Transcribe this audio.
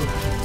Ooh.